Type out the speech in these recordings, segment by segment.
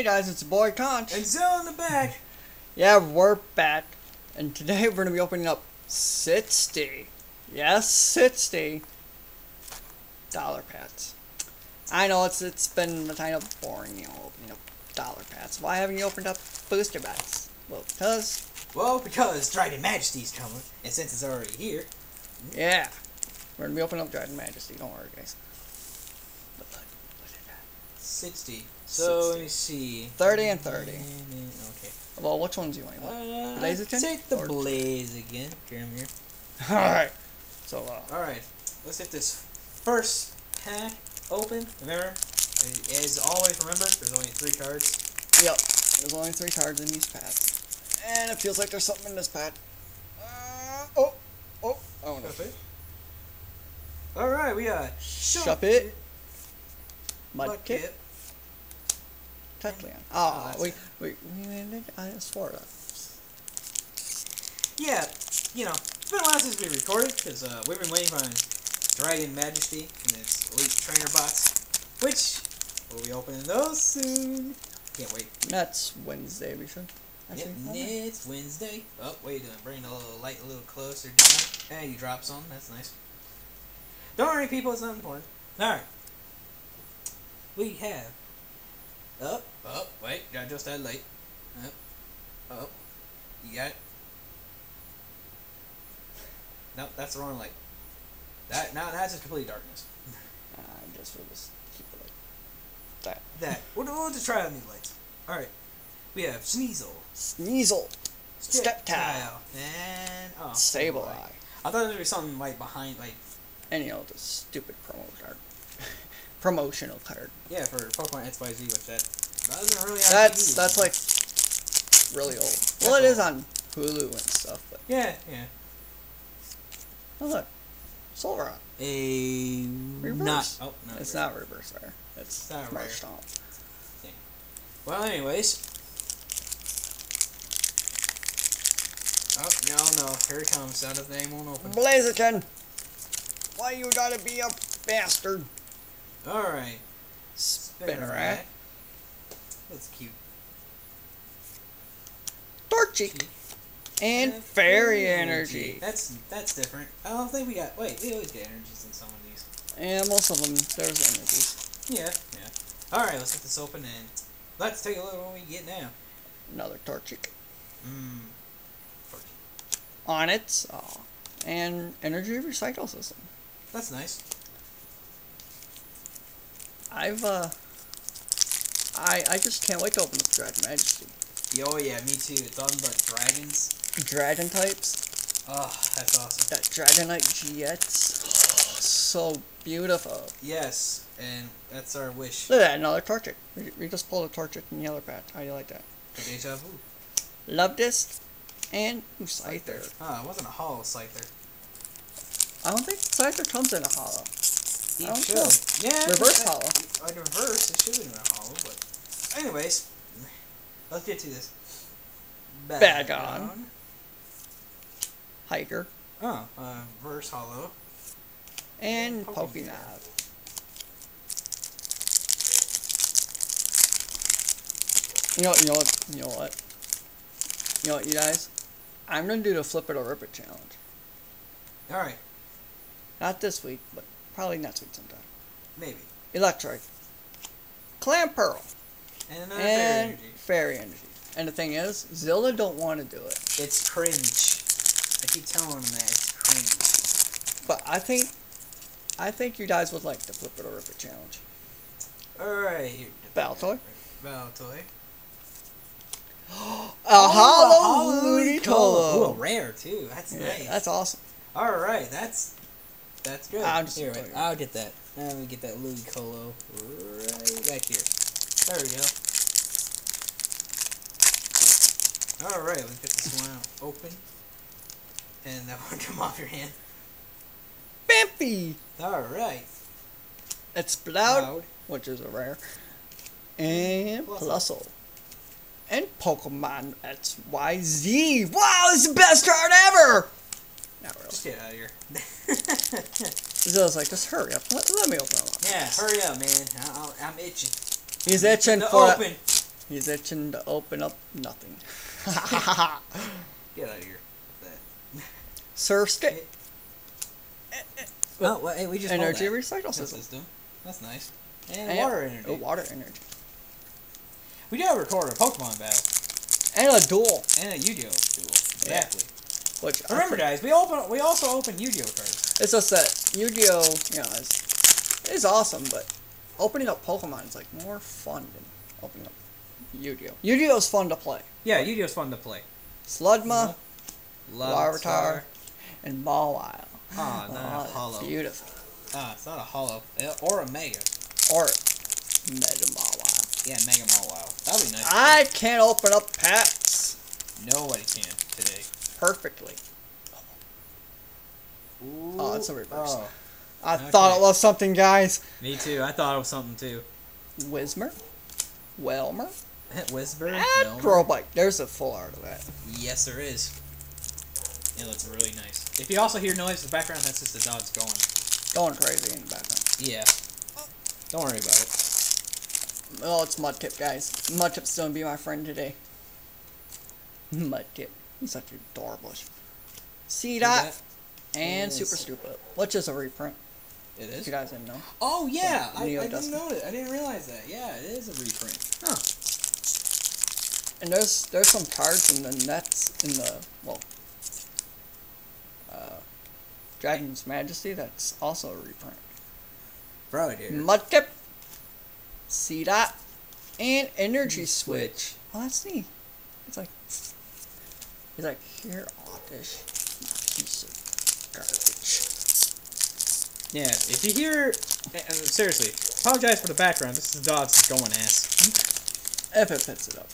Hey guys, it's boy Conch. And Zell in the back. Yeah, we're back. And today we're going to be opening up 60. Yes, 60 dollar pats. I know it's it's been a kind of boring, you know, opening up dollar pats. Why haven't you opened up booster pats? Well, because, Well, because Dragon Majesty's coming, and since it's already here, yeah, we're going to be opening up Dragon Majesty. Don't worry, guys. Look, look, look at that. 60. So 60. let me see. 30 and 30. Okay. Well, which ones do you want? Uh, Blaziken? Take the Or- Blaze again. Here, I'm here. Alright. So, uh, Alright, let's get this first pack open. Remember, as always, remember, there's only three cards. Yep. There's only three cards in these packs. And it feels like there's something in this pack. Uh, oh. Oh. Oh no. Alright, we got Shuppet, Mudkip, Mudkip. Tetleon. Oh, Oh, wait, wait, wait, I swore that. Yeah, you know, it's been a while since we recorded, because uh, we've been waiting on Dragon Majesty and its Elite Trainer bots, which we'll be opening those soon. Can't wait. That's Wednesday, we should. Yep, it's Wednesday. Oh, you doing? Bring the little light a little closer down. Hey, you drop some. That's nice. Don't worry, people. It's not important. All right. We have. Up, up. Wait, got just that light. Up, up. You got it. Nope, that's the wrong light. That now that's just complete darkness. Uh, I guess we'll just keep it like that. That we'll, we'll just try out new lights. All right. We have Sneasel, Sneasel, Sceptile, and oh, Sableye, I thought there'd be something like behind, like Any the stupid promo card. Promotional card. yeah, for Pokemon X Y Z, which that doesn't really. Have That's TV. that's like really old. Well, it is on Hulu and stuff, but yeah, yeah. oh look, Solrock. A Reverse. not. Oh no, It's reverse. not reverse rare. It's not rare. Stomp. Well, anyways. Oh no no! Here it comes. Out of name won't open. Blaziken! Why you gotta be a bastard? All right. Spinarak, That's cute. Torchic, and Fairy Energy. That's that's different. I don't think we got. Wait, we always get energies in some of these. And most of them, there's energies. Yeah, yeah. All right, let's get this open and let's take a look at what we get now. Another Torchic. Mmm. On it, oh, and Energy Recycle System. That's nice. I've, uh, I, I just can't wait to open up Dragon Majesty. Oh yeah, me too. It's on but dragons. Dragon types, Oh, that's awesome. that Dragonite GX, oh, so beautiful. Yes, and that's our wish. Look at that, another Torchic. We, we just pulled a Torchic in Yellow Patch. How do you like that? Deja vu. Love this, and ooh, Scyther. Ah, it wasn't a hollow Scyther. I don't think Scyther comes in a hollow. It I don't should. know. Yeah. Reverse it- hollow. Like reverse, it should have been a hollow, but. Anyways, let's get to this. Back on. Hiker, Oh, uh, verse hollow. and Pokémon. Pokénav. You know, you know what, you know what? You know what, you guys? I'm gonna do the flip it or rip it challenge. All right, Not this week, but probably next week sometime. maybe. Electric, Clamperl, And another fairy energy. Fairy Energy. And the thing is, Zilla don't want to do it. It's cringe. I keep telling him that it's cringe. But I think, I think you guys would like the flip it or rip it challenge. All right. Baltoy. Baltoy. A Oh, hollow Ooh, a rare too. That's Yeah, nice. that's awesome. All right, that's that's good. I'm just here, enjoying wait, it. I'll get that. Let me get that Ludicolo right back here. There we go. All right, let's get this one out open, and that one come off your hand. Bimpy. All right. It's Sploud, Loud. which is a rare, and Plusle. And Pokemon XYZ. Wow, this is the best card ever! Not Just get out of here. Zilla's like, just hurry up. Let, let me open them up. yeah, hurry up, man. I, I'm itching. He's itching To for open. He's itching to open up nothing. Get out of here. Surskit. Oh, well, hey, we just Energy that. recycle System. system. That's nice. And, And- water energy. Oh, water energy. We did record a Pokemon battle And a duel. and a Yu-Gi-Oh duel. Exactly. Which I Remember, guys, we open. We also open Yu-Gi-Oh cards. It's just that Yu-Gi-Oh, you know, is, is awesome, but opening up Pokemon is like more fun than opening up Yu-Gi-Oh. Yu-Gi-Oh is fun to play. Yeah, Yu-Gi-Oh's fun to play. Slugma, Larvitar. Larvitar, and Mawile. Ah, not Oh, a hollow. Beautiful. Ah, it's not a hollow. Or a mega. Or Mega Mawile. Yeah, mega Mawile. That'd be nice. I can't open up packs Nobody can today. Perfectly. Ooh. Oh, it's a reverse. Oh, I Okay. thought it was something, guys. me too. I thought it was something too. Wismer, Welmer, Whisper. and No. Grobite. There's a full art of that. Yes, there is. It looks really nice. If you also hear noise in the background, that's just the dogs going. Going crazy in the background. Yeah. Don't worry about it. Oh, it's Mudkip, guys. Mudkip's gonna be my friend today. Mudkip. He's such adorable. C See dot and. Super Scoop Up, which is a reprint. It is. If you guys didn't know. Oh yeah, I, I didn't know it. I didn't realize that. Yeah, it is a reprint. Huh. And there's there's some cards in the nets in the well, uh, Dragon's Majesty that's also a reprint. Bro, dude. Mudkip, Seedot, and Energy Switch. Oh, that's neat. It's like he's like here, Oddish, piece of garbage. Yeah, if you hear, uh, uh, seriously, apologize for the background. This is the dogs going ass. If it fits it up.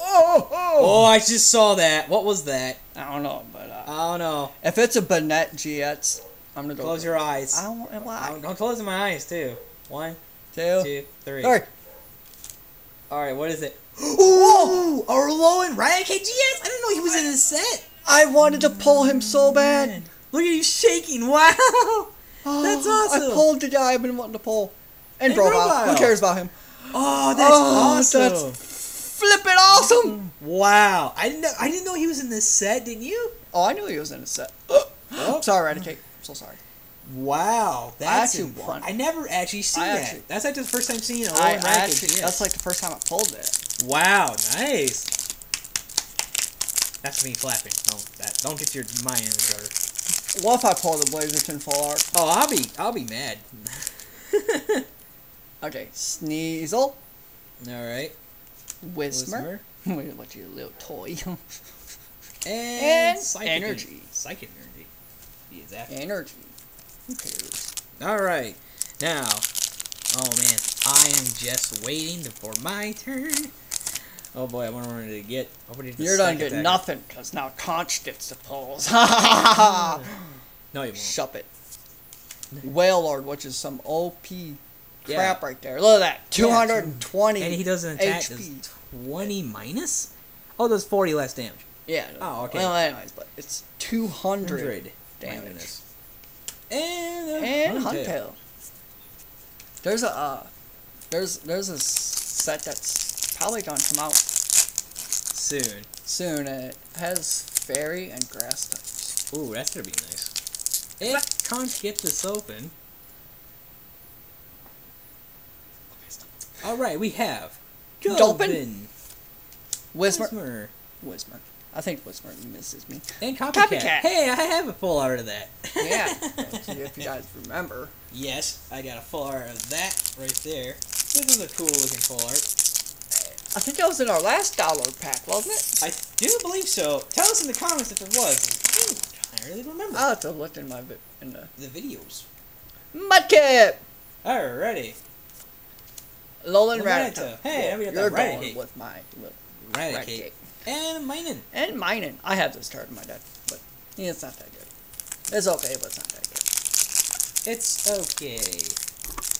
Oh, Oh, oh, I just saw that. What was that? I don't know, but don't know. if it's a Bennett GX, I'm gonna go. Close your eyes. I don't want to lie. I'm, I'm closing my eyes too. One, Two. two, three. All right. All right. What is it? Ooh, Arlo and Ryan KGS. I didn't know he was in this set. I wanted to pull him so bad. Man, Look at you shaking! Wow. Oh, That's awesome. I pulled the guy I've been wanting to pull. And And Brobile. Who cares about him? Oh, that's Oh, awesome! that's flippin' awesome. Wow, I didn't know. I didn't know he was in this set. Didn't you? Oh, I knew he was in a set. Oh. Sorry, Eradicate. I'm so sorry. Wow, that's actually imp- I never actually seen I that. actually- that's like the first time seeing it. I, I actually, yes. that's like the first time I pulled it. wow, nice. That's me clapping. No, that don't get your mind in the gutter. What if I pull the Blazerton full art? Oh, I'll be, I'll be mad. Okay, Sneasel, All right, Whismur. Wait, what you little toy? and, And psychic energy. psychic energy. Be exact. Energy. Who cares? All right, now, oh man, I am just waiting for my turn. Oh boy, I wonder what to get. Hopefully the You're gonna second get nothing, because now Conch gets the pulls. No, you won't. Shup it. Wailord, which is some OP Yeah. crap right there. Look at that. 220 And he doesn't attack. HP. 20 minus? Oh, does 40 less damage. Yeah. Oh, okay. Well, anyways, but it's 200 100 damage. And, And Huntail. Huntail. There's a uh, there's there's a set that's probably gonna come out Soon. soon. It has fairy and grass types. Ooh, that's gonna be nice. If can't get this open. Alright, we have. Dolphin. Dolphin. Whismur, Whismur. Whismur. I think Whismur misses me. And Copycat. Copycat. Hey, I have a full art of that. Yeah. if you guys remember. yes, I got a full art of that right there. This is a cool looking full art. I think that was in our last dollar pack, wasn't it? I do believe so. Tell us in the comments if it was. Ooh, I really remember I'll have to look in my vi- in the the videos. Mudkip. Alrighty. Alolan Rattata. Rattata. Hey, now we got You're that going with my little Raticate. And Minun. And Minun. I have this card in my deck, but yeah, it's not that good. It's okay, but it's not that good. It's okay.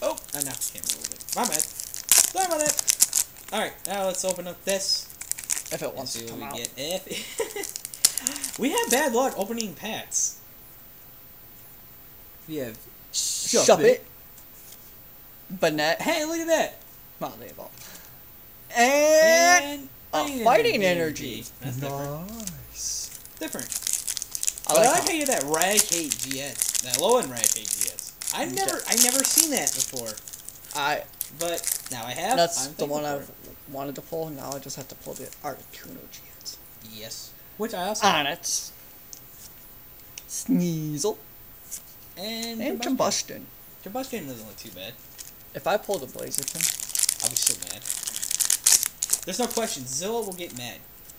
Oh, I knocked the camera a little bit. My bad. Sorry about that. Alright, now let's open up this. If it wants to come we out. get. If we have bad luck opening packs. We have Shove, Shove it. Banette. Hey, look at that. Well, they evolved. And, Uh, fighting, fighting energy. That's different. Nice. Different. I but like I how- like how you that Raticate GX, that low end Raticate GX. I've Okay. never, I never seen that before, I but now I have. that's I'm the one I've wanted to pull. Now I just have to pull the Articuno GX. it. Yes, which I also On it. Sneasel and, and Combusken. Combusken. Combusken doesn't look too bad. If I pull the Blaziken, I'll be so mad. There's no question. Zilla will get mad.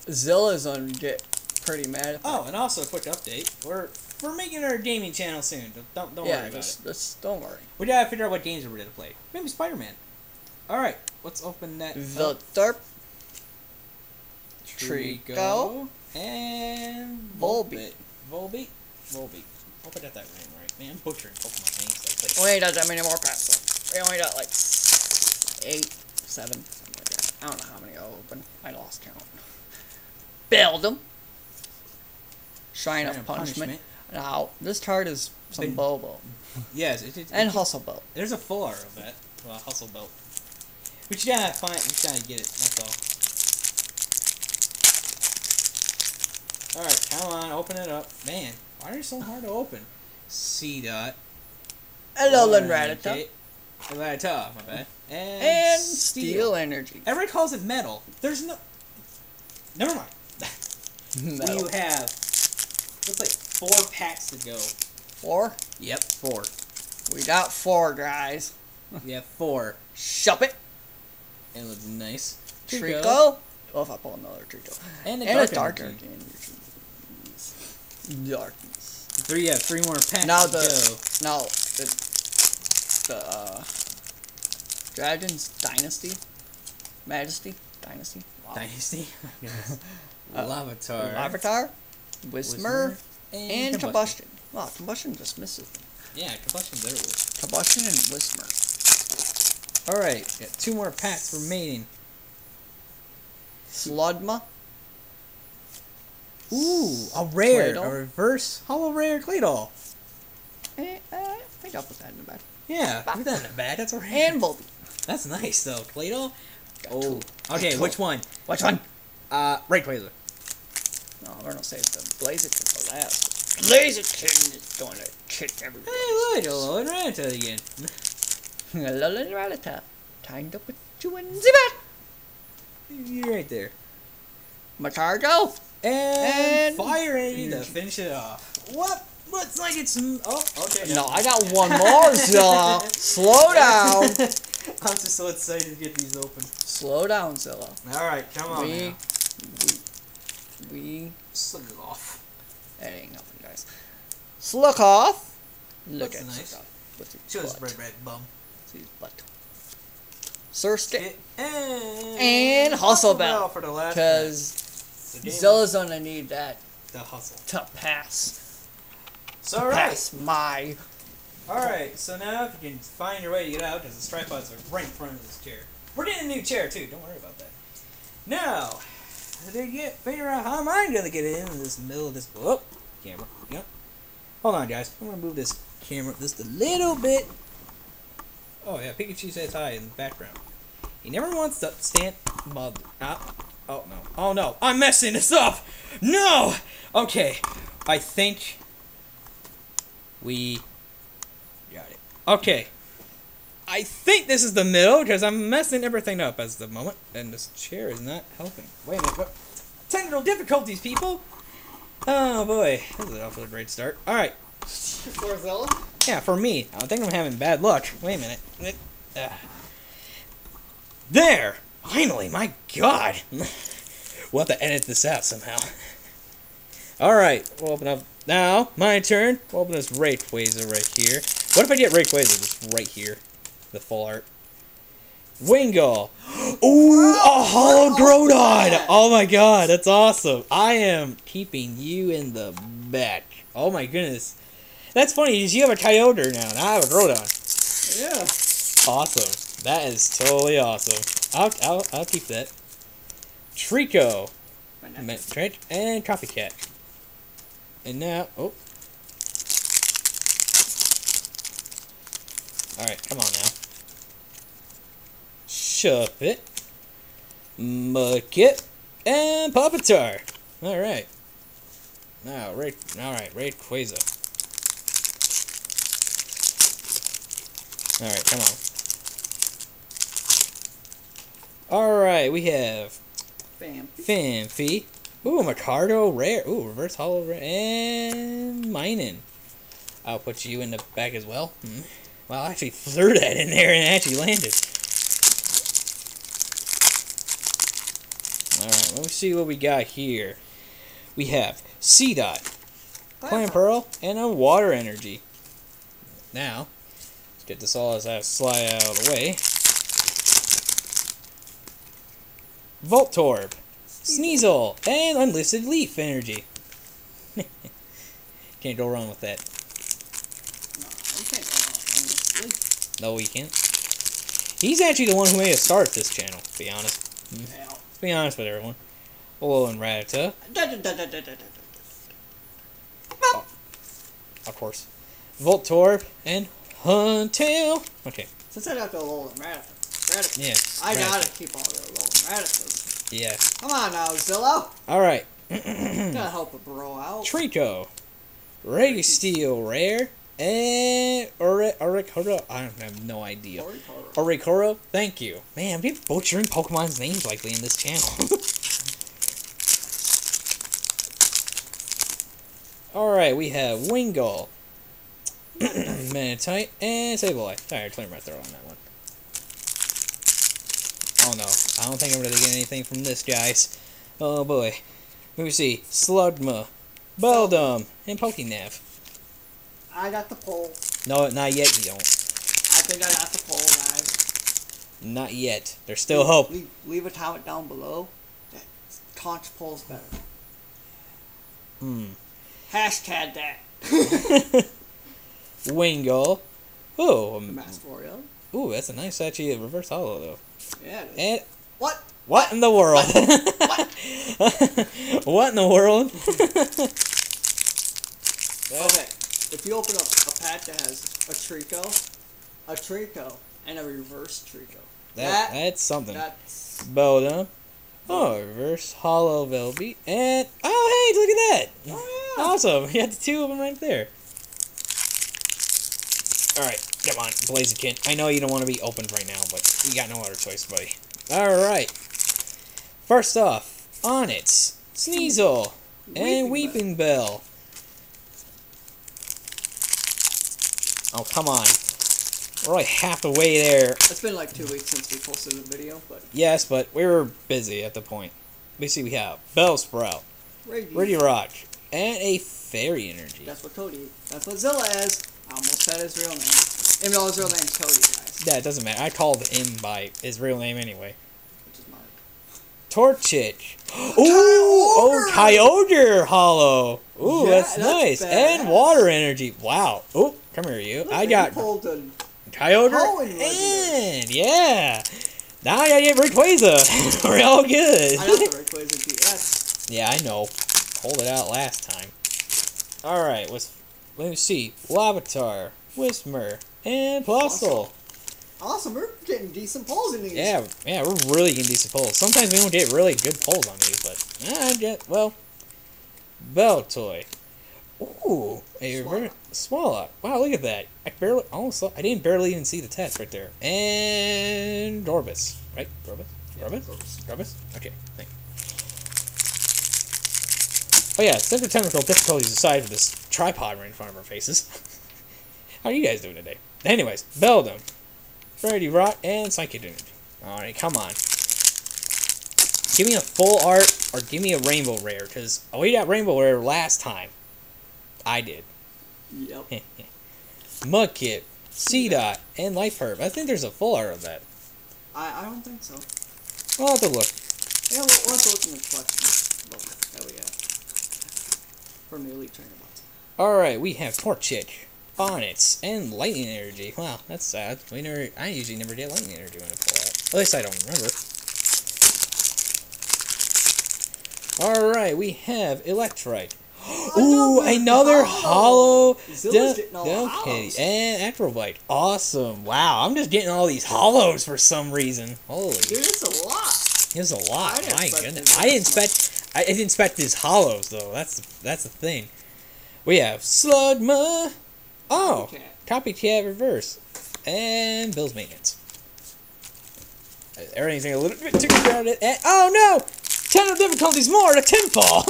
Zilla's gonna get pretty mad. Oh, and also a quick update. We're we're making our gaming channel soon. Don't don't, yeah, worry about just, it. just don't worry. We gotta figure out what games we're gonna play. Maybe Spider Man. All right, let's open that. The up. Derp, Treecko and Volbeat. Volbeat. Volbeat. Hope I got that name right. Man, I'm butchering Pokemon names like this. we ain't got that many more packs though. We only got like eight, seven, something like that. I don't know how many I opened. I lost count. Build them. Shrine Kind of of Punishment. Now, this card is some Been- Bobo. Yes, it, it, And it- Hustle Belt. There's a full art of that. Well, hustle belt. We just gotta find. We just gotta get it. That's all. All right, come on, open it up. Man, why are you so hard to open? Seedot. Rattata. okay. Rattata, my bad. And, And steel. Steel Energy. Everybody calls it metal. There's no. Never mind. Metal. You have. Looks like four packs to go. Four? Yep, four. We got four, guys. We have four. Shuppet. It looks nice. Treecko. Oh, if I pull another Treecko. And a And dark, a Dark energy. Energy. Darkness. Three, yeah, three more packs Now to go. Now, the, the uh, Dragon's Dynasty? Majesty? Dynasty? Wow. Dynasty. Uh, Larvitar. Avatar? Whismur? And, Combusken. Combusken. Wow, Combusken just misses. Yeah, Combusken's there with. Combusken and Whismur. Alright, got two more packs remaining. Slugma? Ooh, a rare. Claydol? A reverse hollow rare Claydol. Eh, uh, I think I'll put that in the back. Yeah, put that in the bag. That's a rare. And Volbeat. That's nice, though. Claydol? Oh. Okay, which one? Which one? Uh, Rayquaza. No, we're gonna save the Blaziken for last. Blaziken is gonna kick Hey, everybody. look, hello, and Rattata again. Alolan Rattata. Time to put you in the. You're right there. Matargo. And, And- fire energy to finish it off. What? Looks like it's. Oh, okay. No, I got one more, Zilla. Slow down. I'm just so excited to get these open. Slow down, Zilla. All right, come on We, now. we, we, it off. that ain't nothing, guys. Slakoth. Look That's at nice. With his Show butt. red, red bum. See his butt. Surskit. And, And Hustle Belt, for the last Because. Zilla's gonna need that the hustle. to pass. So all right, Pass my. All right. So now if you can find your way to get out, because the tripods are right in front of this chair. We're getting a new chair too. Don't worry about that. Now, to get figure out how am I gonna get in this middle of this oh, camera. Yep. Hold on, guys. I'm gonna move this camera just a little bit. Oh yeah, Pikachu says hi in the background. He never wants to stand. Mother. Ah. Oh no. Oh no. I'm messing this up. No. Okay. I think we. Okay. I think this is the middle because I'm messing everything up as the moment, and this chair is not helping. Wait a minute. What? Technical difficulties, people. Oh boy, this is off to a great start. All right. For? Yeah, for me. I think I'm having bad luck. Wait a minute. Uh, there! Finally, my god! we'll have to edit this out somehow. Alright, we'll open up. Now, my turn. We'll open this Rayquaza right here. What if I get Rayquaza just right here? The full art. Wingull! Ooh, a Hollow Groudon! Oh my god, that's awesome! I am keeping you in the back. Oh my goodness. That's funny, is you have a Kyogre now, and I have a Groudon. Yeah. Awesome. That is totally awesome. I'll, I'll, I'll keep that. Treecko. And Copycat. And now, oh. Alright, come on now. Shuppet. Muck it. and Pupitar. All right. Now, right, Rayquaza. All right, come on. All right, we have Bam. Phanpy. Ooh, Macardo rare. Ooh, reverse hollow rare. And Minun. I'll put you in the back as well. Hmm. Well, I actually threw that in there and it actually landed. Alright, let me see what we got here. We have Seedot, Clam Pearl, and a Water Energy. Now, let's get this all as I slide out of the way. Voltorb, Sneasel, and Unlisted Leaf Energy. Can't go wrong with that. No, you can't go wrong, honestly. No, we can't. He's actually the one who made us start this channel, to be honest. Yeah. To be honest with everyone. Hello, and da. of course. Voltorb, and Huntail. Okay, Since I got the Alolan Rattata, Rattata, yeah. I Rattata. gotta keep all the Alolan Rattatas. Yeah. Come on now, Zillow. Alright. Gotta help a bro out. Treecko, Registeel Rare, and Ore- Oricoro. I don't have no idea. Torikoро. Oricoro, thank you. Man, people butchering Pokemon's names likely in this channel. Alright, we have Wingull, Manatite, eh, and Sableye. Alright, I cleared my throat on that one. Oh no, I don't think I'm gonna get anything from this, guys. Oh boy. Let me see. Slugma, Beldum, and Pokénav. I got the pole. No, not yet, you don't. I think I got the pole, guys. Not yet. There's still hope. Leave, leave a comment down below. That conch pole's better. Hmm. Hashtag that. Wingo. Oh, um, ooh, that's a nice actually a reverse hollow though. Yeah. it is. And What? what in the world? What? what in the world? Okay. If you open up a pack that has a Treecko, a Treecko, and a reverse Treecko. That, That- that's something. That's Beldum. Oh, reverse hollow Velby. And oh hey, look at that. oh, yeah. Awesome. You got the two of them right there. Alright, come on, Blaziken. I know you don't want to be opened right now, but you got no other choice, buddy. Alright. First off, Onix, Sneasel, and Weeping Weepinbell. Oh, come on. We're like half the way there. It's been like two weeks since we posted a video, but Yes, but we were busy at the point. We see we have Bellsprout, Radiant. Ready Rock, and a Fairy Energy. That's what Cody. That's what Zilla is. I almost said his real name. Even though his real name's Cody, guys. Yeah, it doesn't matter. I called him by his real name anyway. Which is Mark. Torchic. Ooh, oh, Kyogre Hollow. Ooh, Yeah, that's, that's nice. And water energy. Wow. Oh, come here, you. Look, I got Kyogre and yeah. Now I gotta get Rayquaza. We're all good. I got the Rayquaza GX. yeah, I know. Pulled it out last time. All right, let's let me see. Larvitar, Whismur, and Plusle. Awesome, we're getting decent pulls in these. Yeah, yeah, we're really getting decent pulls. Sometimes we don't get really good pulls on these, but yeah, I get well. Baltoy. Ooh, a Swallow. Swallow. Wow, look at that. I barely almost saw, I didn't barely even see the test right there. And Dorbus, right? Dorbus. Yeah, Dorbus. Dorbus. Dorbus. Okay, thank. You. Oh yeah, center technical difficulties aside for this tripod right in front of our faces. How are you guys doing today? Anyways, Beldum, Freddy Rock, and Psychic Energy. Alright, come on. Give me a full art or give me a rainbow rare, because oh, we got rainbow rare last time. I did. Yep. Mudkip, Seedot, and Life Herb. I think there's a full art of that. I, I don't think so. We'll have to look. Yeah, we'll, we'll have to look in the collection book that we have. The Elite Trainer box. Alright, we have Torchic, Onix, and Lightning Energy. Wow, that's sad. We never I usually never get Lightning Energy when I pull out. At least I don't remember. Alright, we have Electrike. Ooh, another hollow Zilla's Del- getting all hollows. and Acrobite. Awesome. Wow, I'm just getting all these hollows for some reason. Holy. Dude, it's a lot. There's a lot. I My goodness. I didn't expect. I didn't expect these hollows though. That's that's the thing. We have Slugma. Oh, copycat reverse, and Bill's maintenance. Uh, Everything's a little bit too crowded. And, oh no! Ten of difficulties more to ten fall.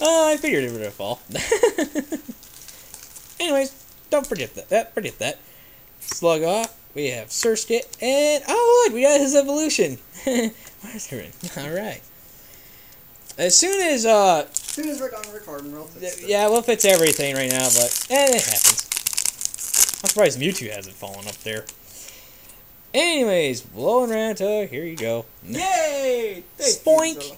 oh, I figured it would have fall. Anyways, don't forget that. That forget that. Slug off. We have Surskit, and oh look, we got his evolution. Martherin. All right. As soon as uh, As soon as we're done recording, we'll fix it. yeah, we'll fix everything right now, but eh, it happens. I'm surprised Mewtwo hasn't fallen up there. Anyways, blowing Ranta, here you go. Yay! Thank you, Spoink. Zilla.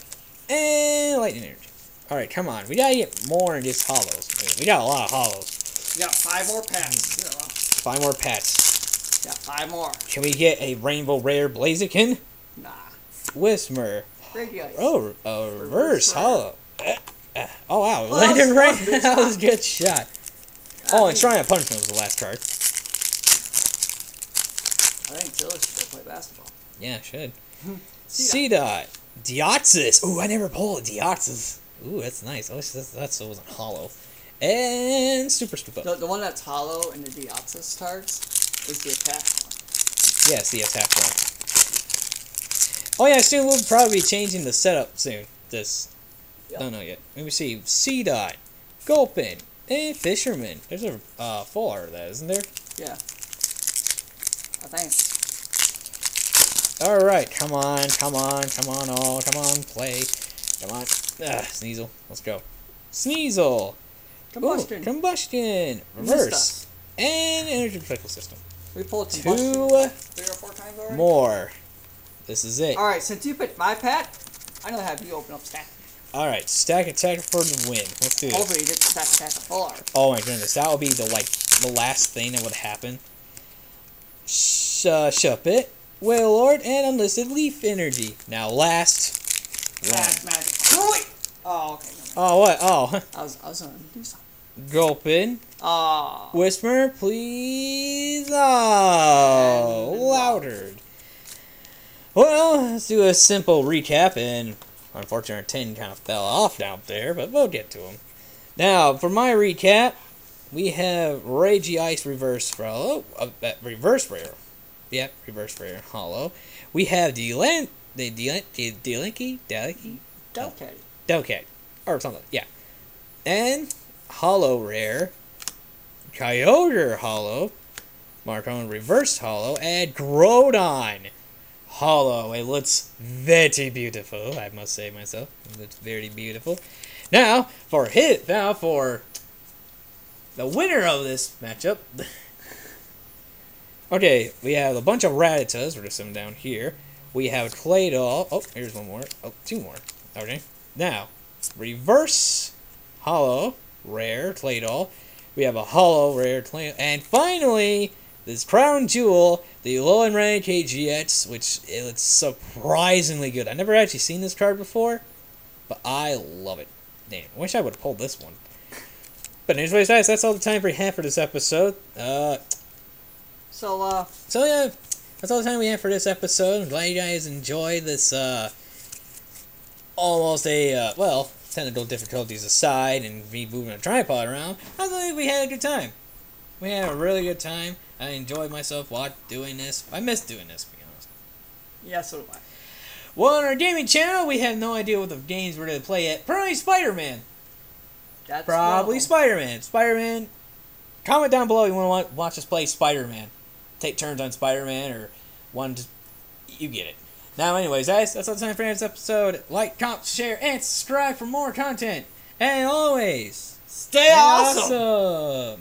And lightning energy. Alright, come on. We gotta get more than just hollows. We got a lot of hollows. We got five more pets. Five more pets. Got five more. Can we get a rainbow rare Blaziken? Nah. Whismur. Oh, a reverse Reverse hollow. Eh, eh. Oh wow, Oh, landed right. That was a good shot. I Oh, and think- Shrine of Punishment was the last card. I think Zilla should go play basketball. Yeah, should. C Seedot. Deoxys. Ooh, I never pulled a Deoxys. Ooh, that's nice. I wish that, that wasn't hollow. And Super Scoop Up. The, the one that's hollow in the Deoxys cards is the attack one. Yes, the attack one. Oh yeah, soon we'll probably be changing the setup soon. This. Yeah. Don't know yet. Let me see. Seedot. Gulpin. And Fisherman. There's a uh, full art of that, isn't there? Yeah. I think. Alright, come on, come on, come on, all, come on, play. Come on. Ah, Sneasel. Let's go. Sneasel. Combusken. Ooh, Combusken. Reverse. And energy protective system. We pulled Two Combusken like three or four times already. more. This is it. Alright, since you picked my pack, I'm gonna have you open up stack. Alright, stack attack for the win. Let's do this. Hopefully you get stack full art. Oh my goodness, that would be the like the last thing that would happen. Sh- uh, Shuppet, Wailord, and Unlisted Leaf Energy. Now last one. Magic. Oh, wait! Oh, okay. Oh what? Oh, I was, I was gonna do something. Gulpin, Oh. Whisper, please. Oh, And- louder. Well, let's do a simple recap, and unfortunately, our 10 kind of fell off down there, but we'll get to them. Now, for my recap, we have Ragey Ice Reverse Hollow, uh, uh, Reverse Rare. Yep, Reverse Rare Hollow. We have Delan, the Delan, Delinky, Delinky, Okay. Delcat, or something, yeah. And Hollow Rare, Kyogre Hollow, Marcon Reverse Hollow, and Groudon Hollow. It looks very beautiful, I must say myself. It looks very beautiful. Now, for hit, now for the winner of this matchup. okay, we have a bunch of Rattatas. We're just them down here. We have Claydol. Oh, here's one more. Oh, two more. Okay. Now, reverse hollow rare Claydol. We have a hollow rare Claydol. And finally, this crown jewel, the low and rank KGX, which it's surprisingly good. I've never actually seen this card before, but I love it. Damn, I wish I would have pulled this one. But anyways, guys, that's all the time we have for this episode. Uh, So, uh, so yeah, that's all the time we have for this episode. I'm glad you guys enjoyed this. Uh, almost a uh, well, technical difficulties aside, and me moving a tripod around. I believe we had a good time. We had a really good time. I enjoyed myself while doing this. I miss doing this, to be honest. yeah, so do I. Well, on our gaming channel, we have no idea what the games we're going to play yet. Probably Spider Man. That's Probably wrong. Spider Man. Spider Man. Comment down below if you want to watch us play Spider Man. Take turns on Spider Man or one. To, you get it. Now, anyways, guys, that's all the time for this episode. Like, comment, share, and subscribe for more content. And always, Stay awesome. awesome.